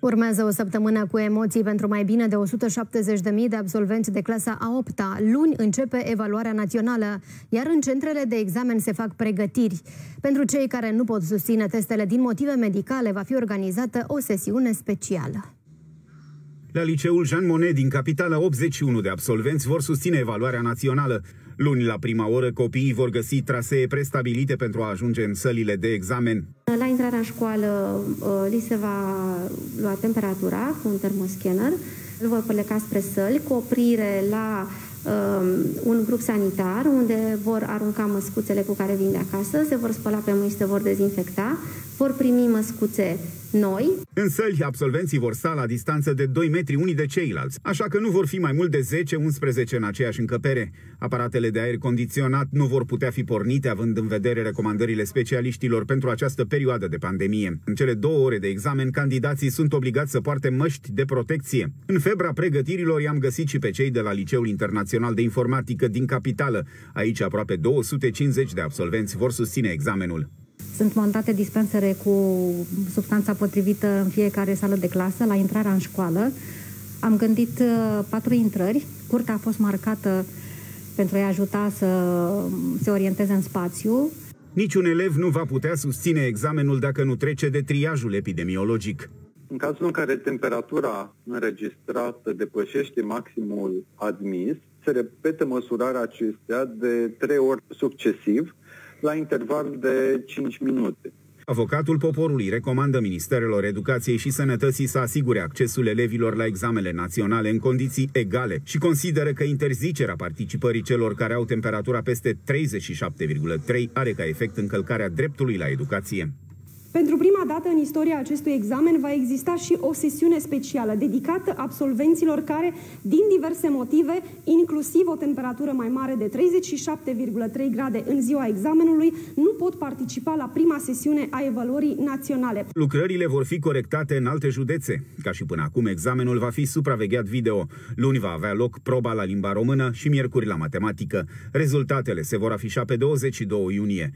Urmează o săptămână cu emoții pentru mai bine de 170.000 de absolvenți de clasa a 8 -a. Luni începe evaluarea națională, iar în centrele de examen se fac pregătiri. Pentru cei care nu pot susține testele din motive medicale, va fi organizată o sesiune specială. La liceul Jean Monnet din capitala 81 de absolvenți vor susține evaluarea națională. Luni, la prima oră, copiii vor găsi trasee prestabilite pentru a ajunge în sălile de examen. La intrarea în școală uh, li se va lua temperatura cu un termoscanner, îl vor pleca spre săli cu oprire la um, un grup sanitar unde vor arunca măscuțele cu care vin de acasă, se vor spăla pe mâini și se vor dezinfecta, vor primi măscuțe noi. În săli, absolvenții vor sta la distanță de 2 metri unii de ceilalți, așa că nu vor fi mai mult de 10-11 în aceeași încăpere. Aparatele de aer condiționat nu vor putea fi pornite având în vedere recomandările specialiștilor pentru această perioadă de pandemie. În cele două ore de examen, candidații sunt obligați să poarte măști de protecție. În febra pregătirilor i-am găsit și pe cei de la Liceul Internațional de Informatică din capitală. Aici aproape 250 de absolvenți vor susține examenul. Sunt montate dispensere cu substanța potrivită în fiecare sală de clasă la intrarea în școală. Am gândit uh, patru intrări. Curtea a fost marcată pentru a-i ajuta să se orienteze în spațiu. Niciun elev nu va putea susține examenul dacă nu trece de triajul epidemiologic. În cazul în care temperatura înregistrată depășește maximul admis, se repetă măsurarea acestea de trei ori succesiv, la interval de 5 minute. Avocatul poporului recomandă Ministerelor Educației și Sănătății să asigure accesul elevilor la examene naționale în condiții egale și consideră că interzicerea participării celor care au temperatura peste 37,3 are ca efect încălcarea dreptului la educație. Pentru prima dată în istoria acestui examen va exista și o sesiune specială dedicată absolvenților care, din diverse motive, inclusiv o temperatură mai mare de 37,3 grade în ziua examenului, nu pot participa la prima sesiune a evaluării naționale. Lucrările vor fi corectate în alte județe. Ca și până acum, examenul va fi supravegheat video. Luni va avea loc proba la limba română și miercuri la matematică. Rezultatele se vor afișa pe 22 iunie.